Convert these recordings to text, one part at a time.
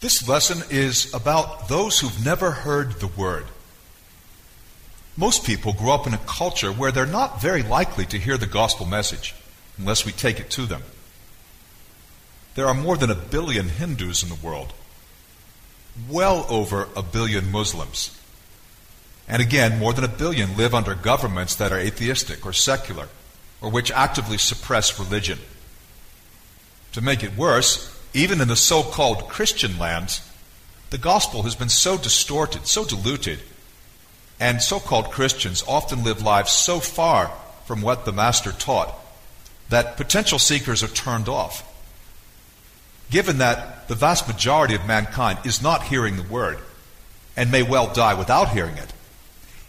This lesson is about those who've never heard the Word. Most people grow up in a culture where they're not very likely to hear the gospel message unless we take it to them. There are more than a billion Hindus in the world, well over a billion Muslims. And again, more than a billion live under governments that are atheistic or secular, or which actively suppress religion. To make it worse, even in the so called Christian lands, the gospel has been so distorted, so diluted, and so called Christians often live lives so far from what the Master taught that potential seekers are turned off. Given that the vast majority of mankind is not hearing the word and may well die without hearing it,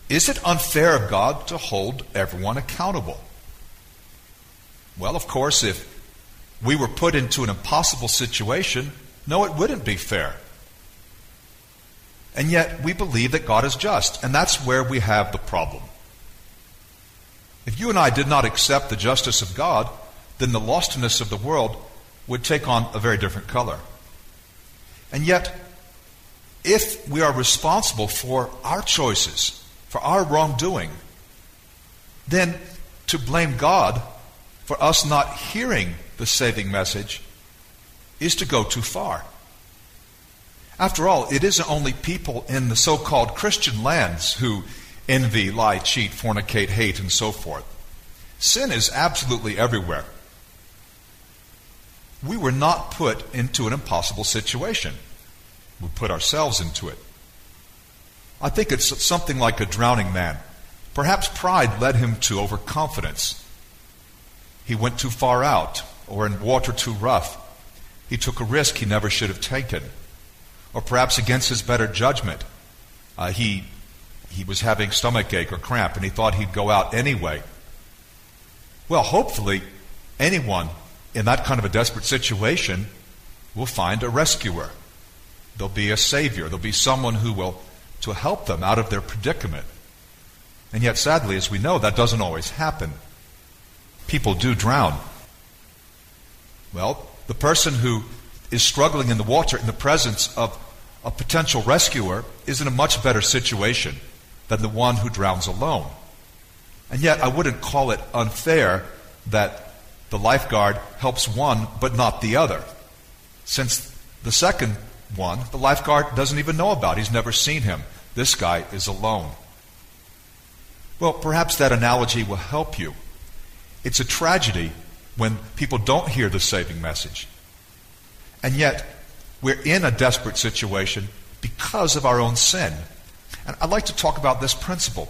is it unfair of God to hold everyone accountable? Well, of course, if we were put into an impossible situation, no, it wouldn't be fair. And yet, we believe that God is just, and that's where we have the problem. If you and I did not accept the justice of God, then the lostness of the world would take on a very different color. And yet, if we are responsible for our choices, for our wrongdoing, then to blame God for us not hearing the saving message is to go too far. After all, it isn't only people in the so called Christian lands who envy, lie, cheat, fornicate, hate, and so forth. Sin is absolutely everywhere. We were not put into an impossible situation. We put ourselves into it. I think it's something like a drowning man. Perhaps pride led him to overconfidence. He went too far out, or in water too rough. He took a risk he never should have taken. Or perhaps against his better judgment, uh, he, he was having stomach ache or cramp and he thought he'd go out anyway. Well, hopefully, anyone in that kind of a desperate situation will find a rescuer. There'll be a savior. There'll be someone who will to help them out of their predicament. And yet, sadly, as we know, that doesn't always happen. People do drown. Well, the person who is struggling in the water in the presence of a potential rescuer is in a much better situation than the one who drowns alone. And yet, I wouldn't call it unfair that the lifeguard helps one but not the other. Since the second one, the lifeguard doesn't even know about. He's never seen him. This guy is alone. Well, perhaps that analogy will help you. It's a tragedy when people don't hear the saving message. And yet, we're in a desperate situation because of our own sin. And I'd like to talk about this principle.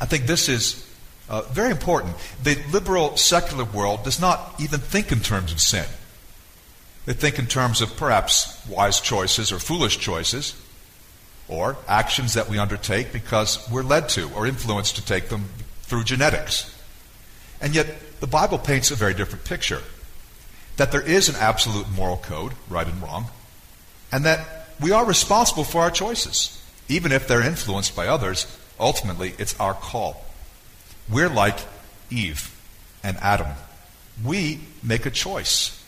I think this is uh, very important. The liberal secular world does not even think in terms of sin. They think in terms of perhaps wise choices or foolish choices, or actions that we undertake because we're led to or influenced to take them through genetics. And yet, the Bible paints a very different picture that there is an absolute moral code, right and wrong, and that we are responsible for our choices. Even if they're influenced by others, ultimately it's our call. We're like Eve and Adam. We make a choice.